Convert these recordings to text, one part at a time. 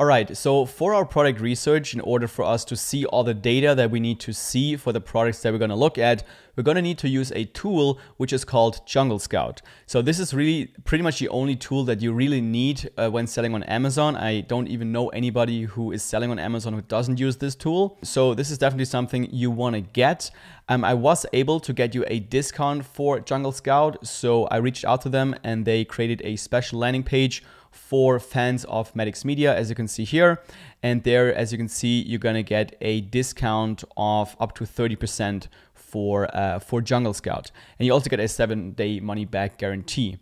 All right, so for our product research, in order for us to see all the data that we need to see for the products that we're gonna look at, we're gonna need to use a tool which is called Jungle Scout. So this is really pretty much the only tool that you really need uh, when selling on Amazon. I don't even know anybody who is selling on Amazon who doesn't use this tool. So this is definitely something you wanna get. Um, I was able to get you a discount for Jungle Scout. So I reached out to them and they created a special landing page for fans of Metics Media, as you can see here. And there, as you can see, you're gonna get a discount of up to 30% for, uh, for Jungle Scout. And you also get a seven day money back guarantee.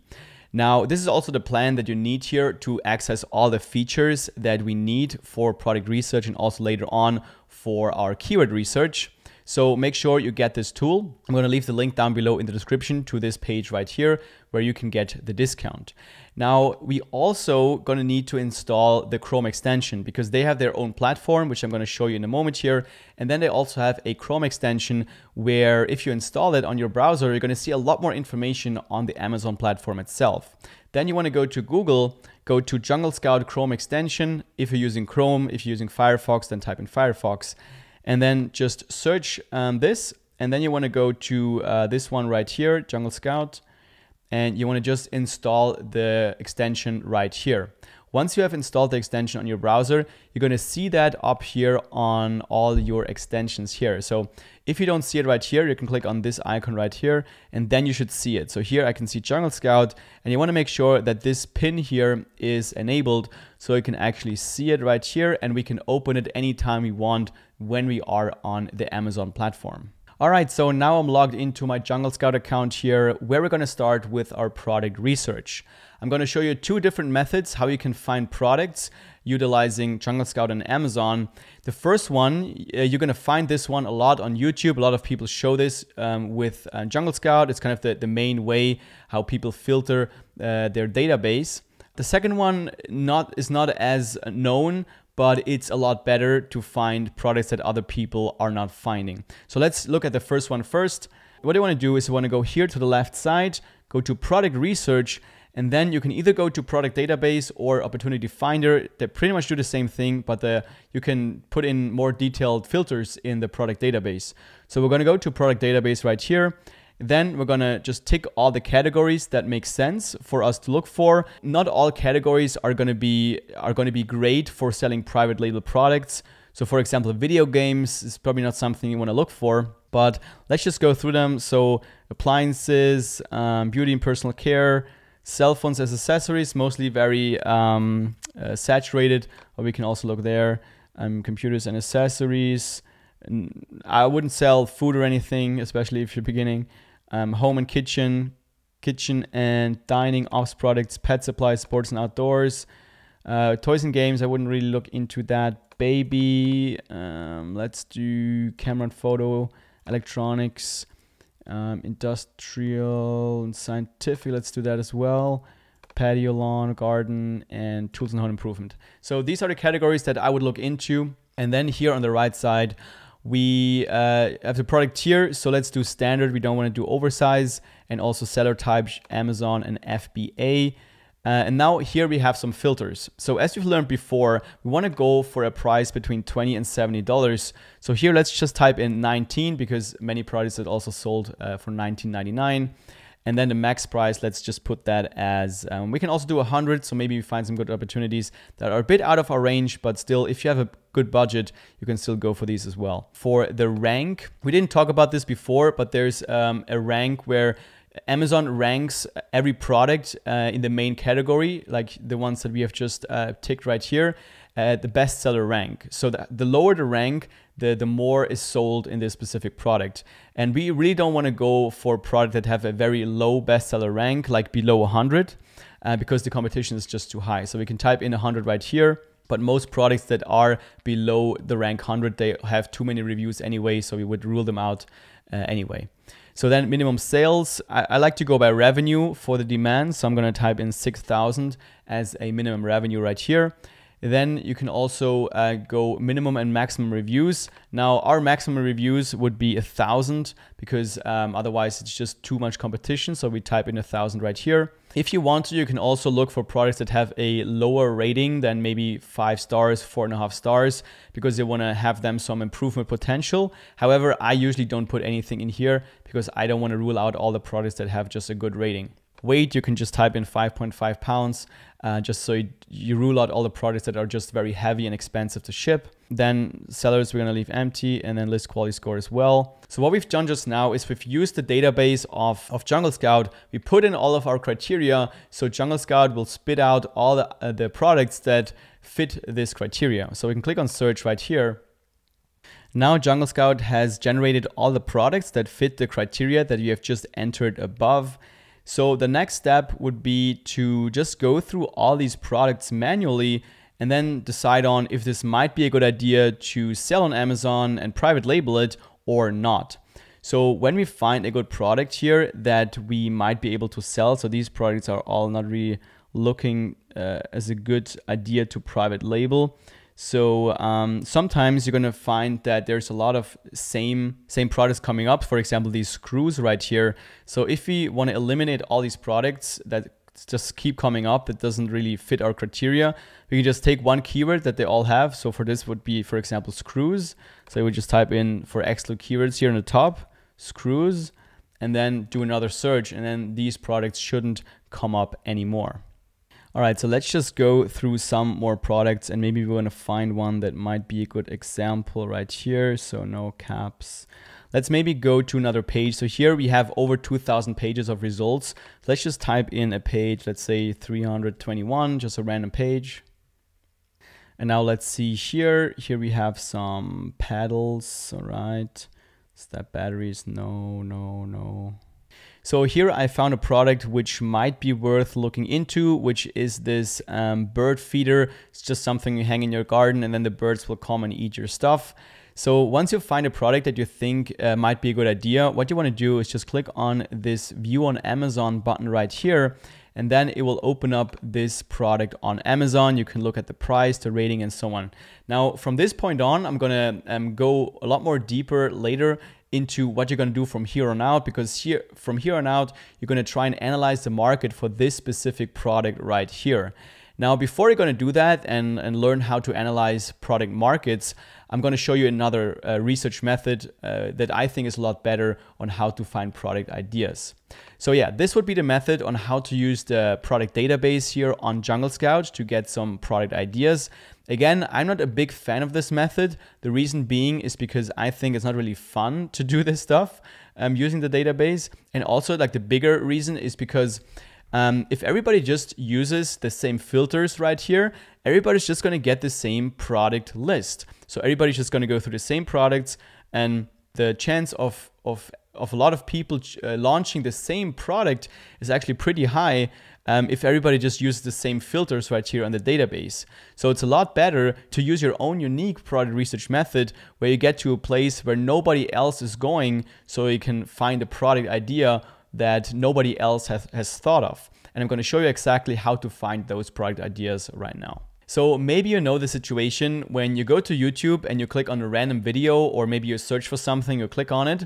Now, this is also the plan that you need here to access all the features that we need for product research and also later on for our keyword research. So make sure you get this tool. I'm going to leave the link down below in the description to this page right here where you can get the discount. Now, we also going to need to install the Chrome extension because they have their own platform, which I'm going to show you in a moment here. And then they also have a Chrome extension where if you install it on your browser, you're going to see a lot more information on the Amazon platform itself. Then you want to go to Google, go to Jungle Scout Chrome extension. If you're using Chrome, if you're using Firefox, then type in Firefox and then just search um, this. And then you want to go to uh, this one right here, Jungle Scout, and you want to just install the extension right here. Once you have installed the extension on your browser, you're going to see that up here on all your extensions here. So if you don't see it right here, you can click on this icon right here, and then you should see it. So here I can see Jungle Scout, and you want to make sure that this pin here is enabled so you can actually see it right here, and we can open it anytime we want when we are on the Amazon platform. All right, so now I'm logged into my Jungle Scout account here, where we're gonna start with our product research. I'm gonna show you two different methods how you can find products utilizing Jungle Scout and Amazon. The first one, uh, you're gonna find this one a lot on YouTube. A lot of people show this um, with uh, Jungle Scout. It's kind of the, the main way how people filter uh, their database. The second one not is not as known, but it's a lot better to find products that other people are not finding. So let's look at the first one first. What you want to do is you want to go here to the left side, go to product research, and then you can either go to product database or opportunity finder. They pretty much do the same thing, but the, you can put in more detailed filters in the product database. So we're going to go to product database right here. Then we're gonna just tick all the categories that make sense for us to look for. Not all categories are gonna be are gonna be great for selling private label products. So for example, video games is probably not something you wanna look for, but let's just go through them. So appliances, um, beauty and personal care, cell phones as accessories, mostly very um, uh, saturated, but we can also look there. Um, computers and accessories. I wouldn't sell food or anything, especially if you're beginning um, home and kitchen, kitchen and dining, office products, pet supplies, sports and outdoors, uh, toys and games. I wouldn't really look into that. Baby, um, let's do camera and photo, electronics, um, industrial and scientific. Let's do that as well. Patio, lawn, garden, and tools and home improvement. So these are the categories that I would look into. And then here on the right side, we uh, have the product tier, so let's do standard. We don't want to do oversize and also seller type, Amazon and FBA. Uh, and now here we have some filters. So as we've learned before, we want to go for a price between 20 and $70. So here let's just type in 19 because many products are also sold uh, for 19.99. And then the max price, let's just put that as, um, we can also do 100. So maybe we find some good opportunities that are a bit out of our range, but still, if you have a good budget, you can still go for these as well. For the rank, we didn't talk about this before, but there's um, a rank where Amazon ranks every product uh, in the main category, like the ones that we have just uh, ticked right here, uh, the bestseller rank. So the, the lower the rank, the, the more is sold in this specific product. And we really don't want to go for product that have a very low bestseller rank, like below 100, uh, because the competition is just too high. So we can type in 100 right here. But most products that are below the rank 100, they have too many reviews anyway, so we would rule them out uh, anyway. So then minimum sales, I, I, like to go by revenue for the demand. So I'm gonna type in 6,000 as a minimum revenue right here. Then you can also uh, go minimum and maximum reviews. Now our maximum reviews would be a thousand because um, otherwise it's just too much competition. So we type in a thousand right here. If you want to, you can also look for products that have a lower rating than maybe five stars, four and a half stars, because you want to have them some improvement potential. However, I usually don't put anything in here because I don't want to rule out all the products that have just a good rating. Weight, you can just type in 5.5 pounds uh, just so you, you, rule out all the products that are just very heavy and expensive to ship. Then sellers, we're gonna leave empty and then list quality score as well. So what we've done just now is we've used the database of, of Jungle Scout. We put in all of our criteria. So Jungle Scout will spit out all the, uh, the products that fit this criteria. So we can click on search right here. Now Jungle Scout has generated all the products that fit the criteria that you have just entered above. So the next step would be to just go through all these products manually and then decide on if this might be a good idea to sell on Amazon and private label it or not. So when we find a good product here that we might be able to sell, so these products are all not really looking uh, as a good idea to private label. So um, sometimes you're gonna find that there's a lot of same same products coming up. For example, these screws right here. So if we want to eliminate all these products that just keep coming up that doesn't really fit our criteria, we can just take one keyword that they all have. So for this would be, for example, screws. So would just type in for exclude keywords here on the top, screws, and then do another search, and then these products shouldn't come up anymore. All right, so let's just go through some more products and maybe we want to find one that might be a good example right here. So no caps. Let's maybe go to another page. So here we have over 2000 pages of results. Let's just type in a page, let's say 321, just a random page. And now let's see here. Here we have some paddles, all right. Step batteries, no, no, no. So here I found a product which might be worth looking into, which is this um, bird feeder. It's just something you hang in your garden and then the birds will come and eat your stuff. So once you find a product that you think uh, might be a good idea, what you want to do is just click on this view on Amazon button right here and then it will open up this product on Amazon. You can look at the price, the rating, and so on. Now, from this point on, I'm gonna um, go a lot more deeper later into what you're going to do from here on out because here from here on out you're going to try and analyze the market for this specific product right here. Now before you're going to do that and, and learn how to analyze product markets i'm going to show you another uh, research method uh, that i think is a lot better on how to find product ideas. So yeah this would be the method on how to use the product database here on jungle scout to get some product ideas Again, I'm not a big fan of this method. The reason being is because I think it's not really fun to do this stuff um, using the database. And also like the bigger reason is because um, if everybody just uses the same filters right here, everybody's just gonna get the same product list. So everybody's just gonna go through the same products and the chance of, of, of a lot of people uh, launching the same product is actually pretty high um, if everybody just uses the same filters right here on the database. So it's a lot better to use your own unique product research method where you get to a place where nobody else is going so you can find a product idea that nobody else has, has thought of. And I'm going to show you exactly how to find those product ideas right now. So maybe you know the situation when you go to YouTube and you click on a random video or maybe you search for something, you click on it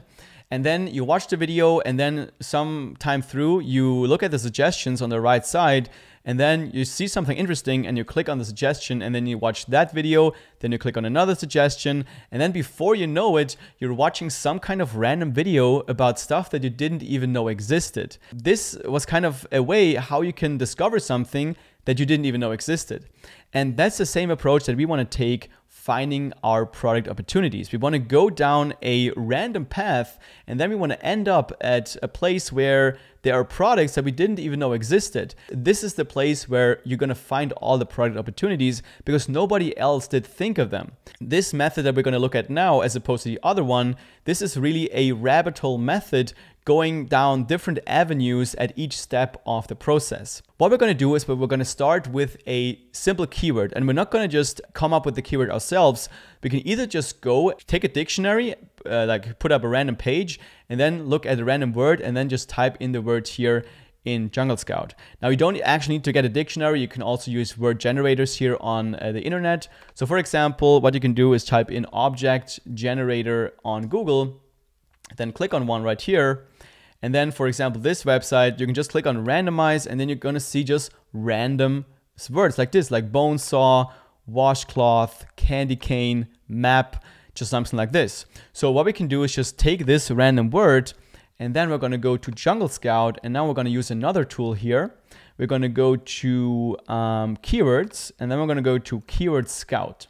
and then you watch the video and then some time through you look at the suggestions on the right side and then you see something interesting and you click on the suggestion and then you watch that video then you click on another suggestion and then before you know it you're watching some kind of random video about stuff that you didn't even know existed. This was kind of a way how you can discover something that you didn't even know existed. And that's the same approach that we want to take finding our product opportunities. We want to go down a random path and then we want to end up at a place where there are products that we didn't even know existed. This is the place where you're going to find all the product opportunities because nobody else did think of them. This method that we're going to look at now, as opposed to the other one, this is really a rabbit hole method going down different avenues at each step of the process. What we're going to do is we're going to start with a simple keyword and we're not going to just come up with the keyword ourselves. We can either just go take a dictionary, uh, like put up a random page and then look at a random word and then just type in the word here in Jungle Scout. Now you don't actually need to get a dictionary. You can also use word generators here on uh, the internet. So for example, what you can do is type in object generator on Google, then click on one right here. And then for example, this website, you can just click on randomize and then you're gonna see just random words like this, like bone saw, washcloth, candy cane, map, just something like this. So what we can do is just take this random word and then we're to go to Jungle Scout and now we're to use another tool here. We're to go to um, keywords and then we're to go to keyword scout.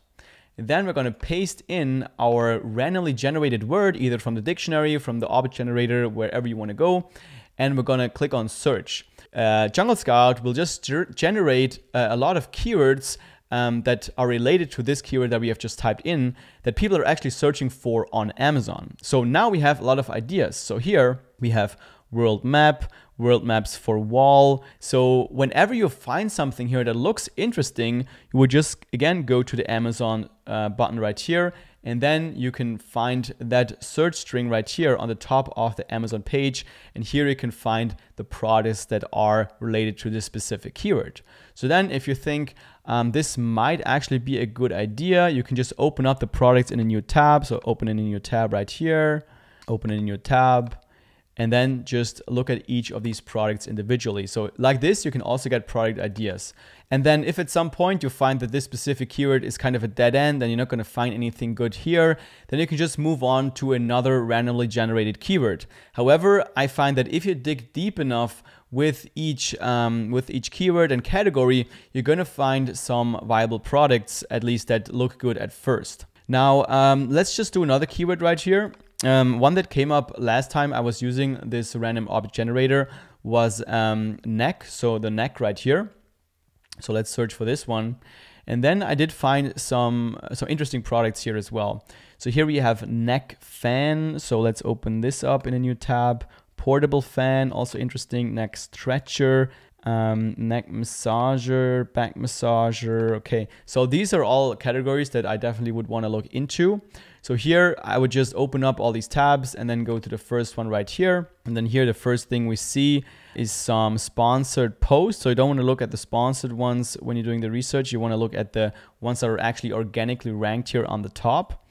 Then we're going to paste in our randomly generated word either from the dictionary, from the object generator, wherever you want to go. And we're going to click on search. Uh, Jungle Scout will just generate uh, a lot of keywords um, that are related to this keyword that we have just typed in that people are actually searching for on Amazon. So now we have a lot of ideas. So here we have world map, world maps for wall. So whenever you find something here that looks interesting, you would just again go to the Amazon uh, button right here and then you can find that search string right here on the top of the Amazon page. And here you can find the products that are related to this specific keyword. So then if you think um, this might actually be a good idea, you can just open up the products in a new tab. So open in a new tab right here, open in your tab, and then just look at each of these products individually. So like this, you can also get product ideas. And then if at some point you find that this specific keyword is kind of a dead end and you're not going to find anything good here, then you can just move on to another randomly generated keyword. However, I find that if you dig deep enough with each um, with each keyword and category, you're going to find some viable products, at least that look good at first. Now, um, let's just do another keyword right here. Um, one that came up last time I was using this random object generator was um, neck. So the neck right here. So let's search for this one. And then I did find some, some interesting products here as well. So here we have neck fan. So let's open this up in a new tab. Portable fan, also interesting. Neck stretcher, um, neck massager, back massager. Okay, so these are all categories that I definitely would want to look into. So here I would just open up all these tabs and then go to the first one right here. And then here the first thing we see is some sponsored posts. So you don't want to look at the sponsored ones when you're doing the research. You want to look at the ones that are actually organically ranked here on the top.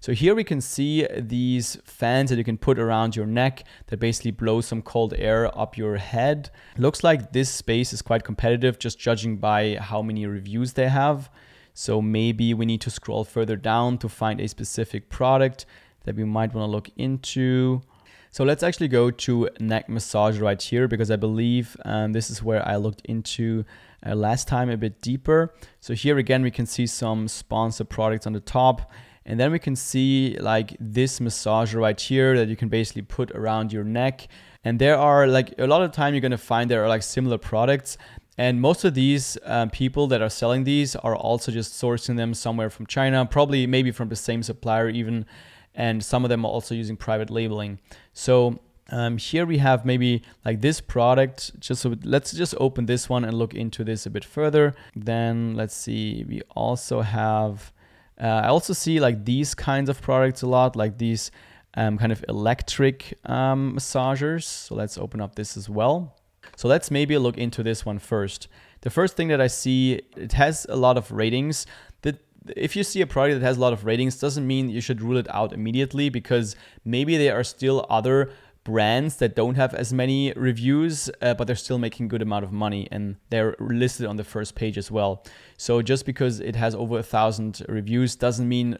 So here we can see these fans that you can put around your neck that basically blow some cold air up your head. Looks like this space is quite competitive just judging by how many reviews they have. So maybe we need to scroll further down to find a specific product that we might want to look into. So let's actually go to neck massage right here because I believe um, this is where I looked into uh, last time a bit deeper. So here again, we can see some sponsored products on the top. And then we can see like this massager right here that you can basically put around your neck. And there are like a lot of time you're to find there are like similar products and most of these um, people that are selling these are also just sourcing them somewhere from China, probably maybe from the same supplier even. And some of them are also using private labeling. So um, here we have maybe like this product. Just so let's just open this one and look into this a bit further. Then let's see, we also have, uh, I also see like these kinds of products a lot, like these um, kind of electric um, massagers. So let's open up this as well. So let's maybe look into this one first. The first thing that I see, it has a lot of ratings. That if you see a product that has a lot of ratings, doesn't mean you should rule it out immediately because maybe there are still other brands that don't have as many reviews, uh, but they're still making good amount of money and they're listed on the first page as well. So just because it has over a thousand reviews doesn't mean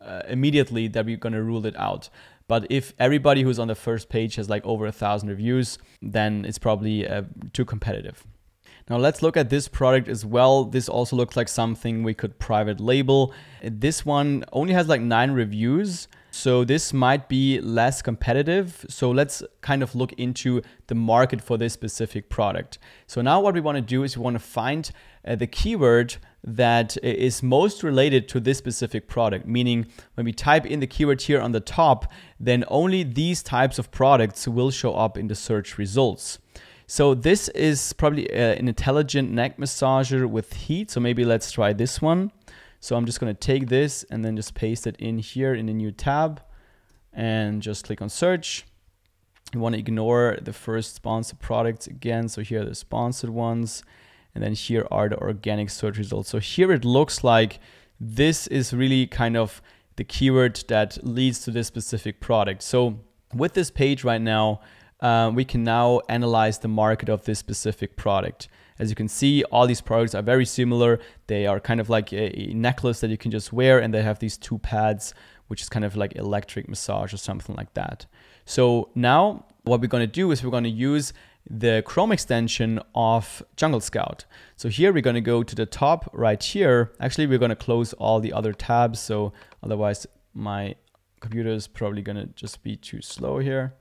uh, immediately that we're gonna rule it out. But if everybody who's on the first page has like over a thousand reviews, then it's probably uh, too competitive. Now let's look at this product as well. This also looks like something we could private label. This one only has like nine reviews. So this might be less competitive. So let's kind of look into the market for this specific product. So now what we want to do is we want to find uh, the keyword that is most related to this specific product. Meaning when we type in the keyword here on the top, then only these types of products will show up in the search results. So this is probably uh, an intelligent neck massager with heat. So maybe let's try this one. So I'm just going to take this and then just paste it in here in a new tab and just click on search. You want to ignore the first sponsored products again. So here are the sponsored ones. And then here are the organic search results. So here it looks like this is really kind of the keyword that leads to this specific product. So with this page right now, uh, we can now analyze the market of this specific product. As you can see, all these products are very similar. They are kind of like a, a necklace that you can just wear and they have these two pads, which is kind of like electric massage or something like that. So now what we're going to do is we're going to use the Chrome extension of Jungle Scout. So here we're going to go to the top right here. Actually, we're going to close all the other tabs. So otherwise my computer is probably going to just be too slow here.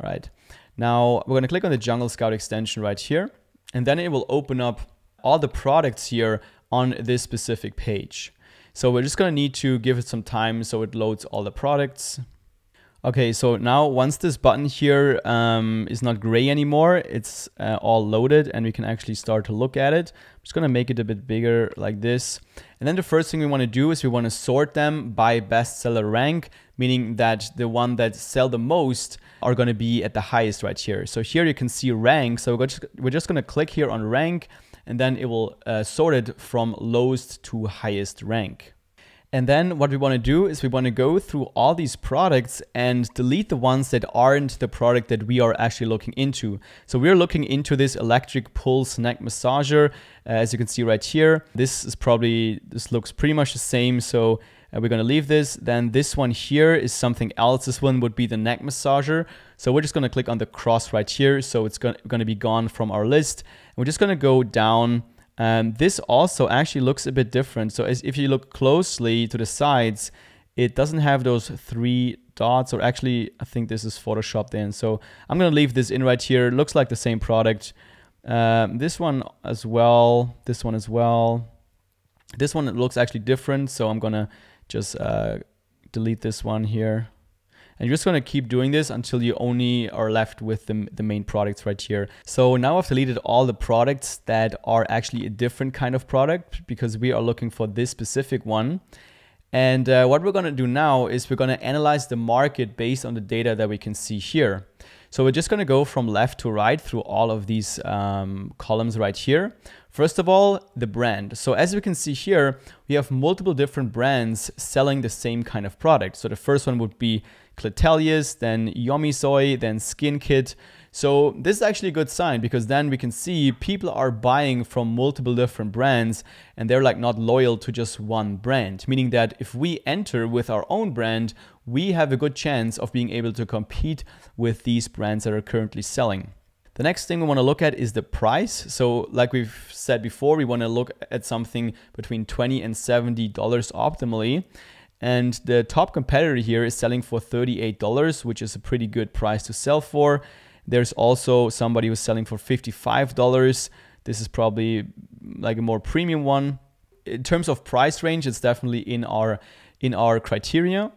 All right. Now we're going to click on the Jungle Scout extension right here. And then it will open up all the products here on this specific page. So we're just going to need to give it some time so it loads all the products. Okay, so now once this button here um, is not gray anymore, it's uh, all loaded and we can actually start to look at it. I'm just gonna make it a bit bigger like this. And then the first thing we wanna do is we wanna sort them by bestseller rank, meaning that the one that sell the most are gonna be at the highest right here. So here you can see rank. So we're just, we're just gonna click here on rank and then it will uh, sort it from lowest to highest rank. And then what we want to do is we want to go through all these products and delete the ones that aren't the product that we are actually looking into. So we're looking into this electric pulse neck massager, uh, as you can see right here. This is probably, this looks pretty much the same. So uh, we're going to leave this. Then this one here is something else. This one would be the neck massager. So we're just going to click on the cross right here. So it's going to be gone from our list. And we're just going to go down um, this also actually looks a bit different. So as if you look closely to the sides, it doesn't have those three dots or actually I think this is photoshopped in. So I'm gonna leave this in right here. It looks like the same product. Um, this one as well, this one as well. This one looks actually different. So I'm gonna just uh, delete this one here. And you're just gonna keep doing this until you only are left with the, the main products right here. So now I've deleted all the products that are actually a different kind of product because we are looking for this specific one. And uh, what we're gonna do now is we're gonna analyze the market based on the data that we can see here. So we're just gonna go from left to right through all of these um, columns right here. First of all, the brand. So as we can see here, we have multiple different brands selling the same kind of product. So the first one would be Clitellius, then Yomisoy, then SkinKit. So this is actually a good sign because then we can see people are buying from multiple different brands and they're like not loyal to just one brand. Meaning that if we enter with our own brand, we have a good chance of being able to compete with these brands that are currently selling. The next thing we want to look at is the price. So like we've said before, we want to look at something between 20 and $70 optimally. And the top competitor here is selling for $38, which is a pretty good price to sell for. There's also somebody who's selling for $55. This is probably like a more premium one. In terms of price range, it's definitely in our in our criteria.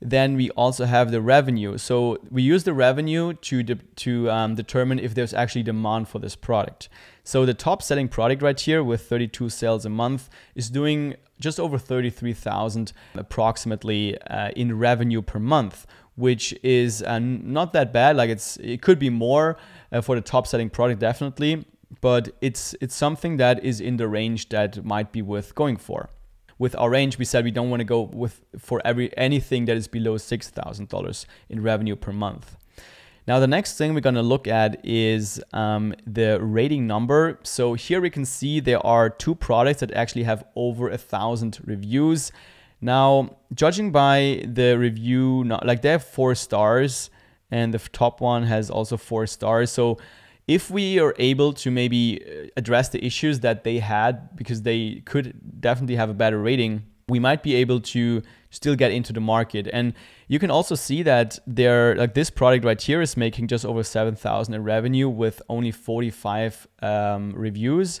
Then we also have the revenue. So we use the revenue to, de to um, determine if there's actually demand for this product. So the top selling product right here with 32 sales a month is doing just over 33,000 approximately uh, in revenue per month, which is uh, not that bad. Like it's it could be more uh, for the top selling product definitely, but it's it's something that is in the range that might be worth going for with our range, we said we don't want to go with for every anything that is below $6,000 in revenue per month. Now, the next thing we're going to look at is um, the rating number. So here we can see there are two products that actually have over a thousand reviews. Now, judging by the review, like they have four stars and the top one has also four stars. So if we are able to maybe uh, address the issues that they had because they could definitely have a better rating we might be able to still get into the market and you can also see that they're like this product right here is making just over 7000 in revenue with only 45 um, reviews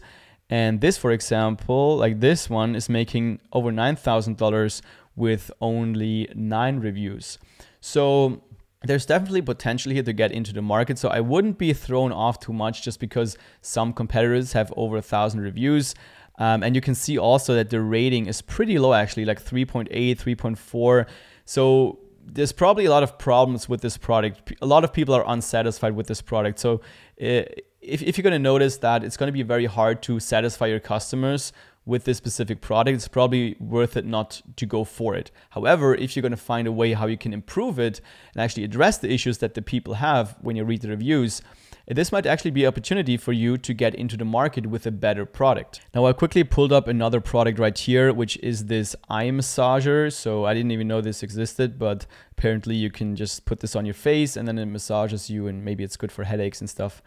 and this for example like this one is making over $9000 with only nine reviews so there's definitely potential here to get into the market. So I wouldn't be thrown off too much just because some competitors have over a thousand reviews. Um, and you can see also that the rating is pretty low actually, like 3.8, 3.4. So there's probably a lot of problems with this product. A lot of people are unsatisfied with this product. So uh, if, if you're going to notice that it's going to be very hard to satisfy your customers with this specific product, it's probably worth it not to go for it. However, if you're going to find a way how you can improve it and actually address the issues that the people have when you read the reviews, this might actually be an opportunity for you to get into the market with a better product. Now I quickly pulled up another product right here, which is this eye massager. So I didn't even know this existed, but apparently you can just put this on your face and then it massages you and maybe it's good for headaches and stuff.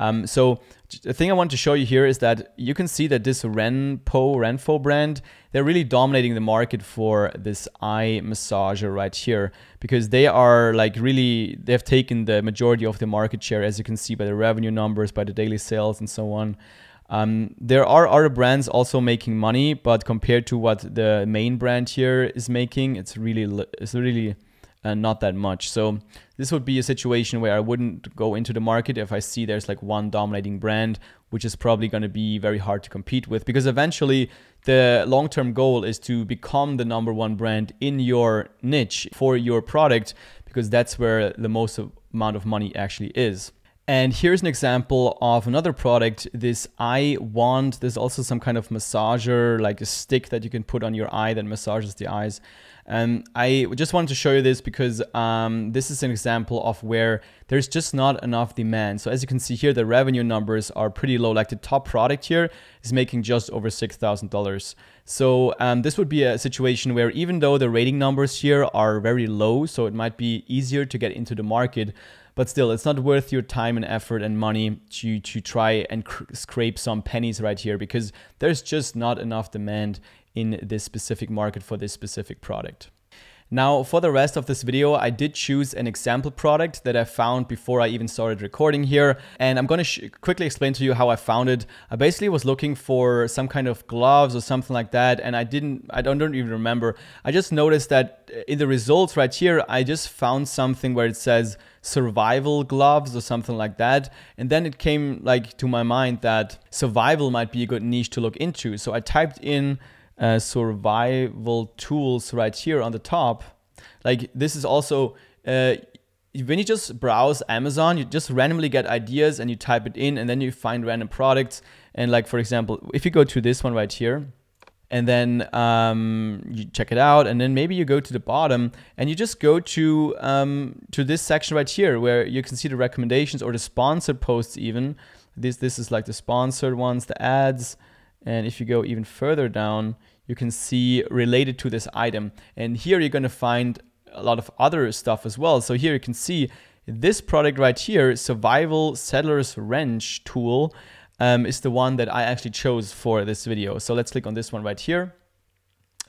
Um, so the thing I want to show you here is that you can see that this Renpo, Renfo brand, they're really dominating the market for this eye massager right here because they are like really, they've taken the majority of the market share as you can see by the revenue numbers, by the daily sales and so on. Um, there are other brands also making money, but compared to what the main brand here is making, it's really, it's really and not that much. So this would be a situation where I wouldn't go into the market if I see there's like one dominating brand, which is probably going to be very hard to compete with because eventually the long-term goal is to become the number one brand in your niche for your product because that's where the most amount of money actually is. And here's an example of another product, this eye wand. There's also some kind of massager, like a stick that you can put on your eye that massages the eyes. And I just wanted to show you this because um, this is an example of where there's just not enough demand. So as you can see here, the revenue numbers are pretty low. Like the top product here is making just over $6,000. So um, this would be a situation where even though the rating numbers here are very low, so it might be easier to get into the market, but still it's not worth your time and effort and money to to try and scrape some pennies right here because there's just not enough demand in this specific market for this specific product. Now for the rest of this video, I did choose an example product that I found before I even started recording here. And I'm gonna quickly explain to you how I found it. I basically was looking for some kind of gloves or something like that. And I didn't, I don't, don't even remember. I just noticed that uh, in the results right here, I just found something where it says survival gloves or something like that. And then it came like to my mind that survival might be a good niche to look into. So I typed in uh, survival tools right here on the top. Like this is also, uh, when you just browse Amazon, you just randomly get ideas and you type it in and then you find random products. And like, for example, if you go to this one right here, and then um, you check it out and then maybe you go to the bottom and you just go to um, to this section right here where you can see the recommendations or the sponsored posts even this this is like the sponsored ones the ads and if you go even further down you can see related to this item. And here you're going to find a lot of other stuff as well. So here you can see this product right here, Survival Settler's Wrench tool, um, is the one that I actually chose for this video. So let's click on this one right here.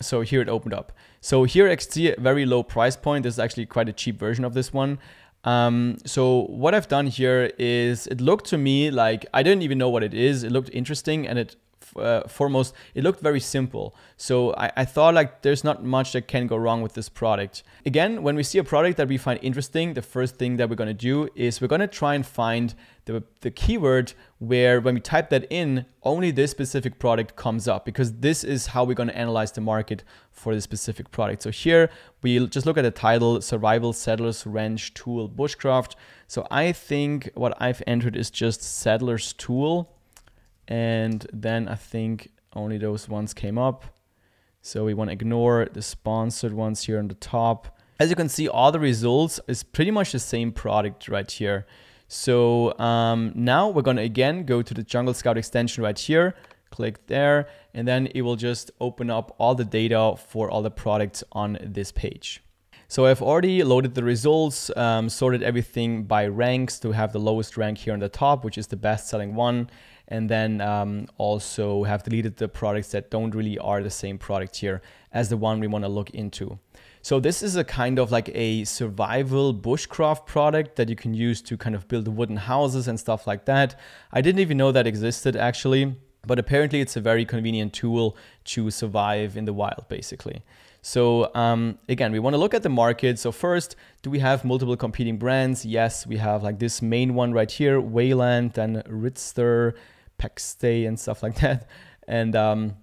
So here it opened up. So here a very low price point. This is actually quite a cheap version of this one. Um, so what I've done here is it looked to me like I didn't even know what it is. It looked interesting and it uh, foremost, it looked very simple. So I, I thought like there's not much that can go wrong with this product. Again, when we see a product that we find interesting, the first thing that we're gonna do is we're gonna try and find the, the keyword where when we type that in, only this specific product comes up because this is how we're gonna analyze the market for this specific product. So here we just look at the title, Survival Settlers Wrench Tool Bushcraft. So I think what I've entered is just Settler's Tool and then I think only those ones came up. So we want to ignore the sponsored ones here on the top. As you can see, all the results is pretty much the same product right here. So um, now we're going to again go to the Jungle Scout extension right here, click there, and then it will just open up all the data for all the products on this page. So I've already loaded the results, um, sorted everything by ranks to have the lowest rank here on the top, which is the best selling one and then um, also have deleted the products that don't really are the same product here as the one we want to look into. So this is a kind of like a survival bushcraft product that you can use to kind of build wooden houses and stuff like that. I didn't even know that existed actually, but apparently it's a very convenient tool to survive in the wild basically. So um, again, we want to look at the market. So first, do we have multiple competing brands? Yes, we have like this main one right here, Wayland, then Ritster, Pack Stay and stuff like that. And um,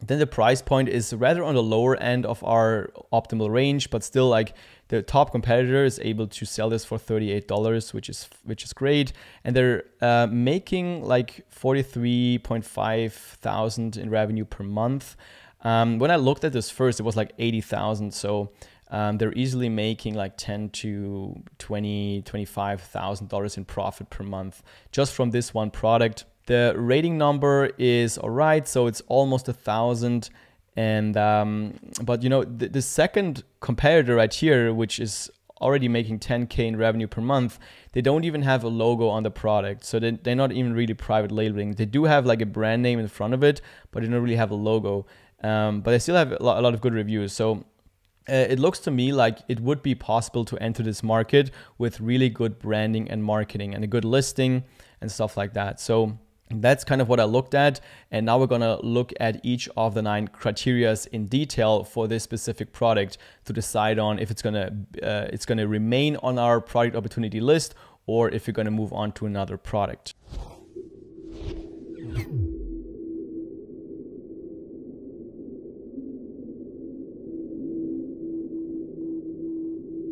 then the price point is rather on the lower end of our optimal range, but still like the top competitor is able to sell this for $38, which is which is great. And they're uh, making like 43.5 thousand in revenue per month. Um, when I looked at this first, it was like 80,000. So um, they're easily making like 10 to 20, 25,000 dollars in profit per month just from this one product. The rating number is all right, so it's almost a thousand. And um, but you know the, the second competitor right here, which is already making 10k in revenue per month, they don't even have a logo on the product, so they, they're not even really private labeling. They do have like a brand name in front of it, but they don't really have a logo. Um, but they still have a lot, a lot of good reviews. So uh, it looks to me like it would be possible to enter this market with really good branding and marketing and a good listing and stuff like that. So that's kind of what I looked at. And now we're gonna look at each of the nine criterias in detail for this specific product to decide on if it's gonna, uh, it's gonna remain on our product opportunity list or if you're gonna move on to another product.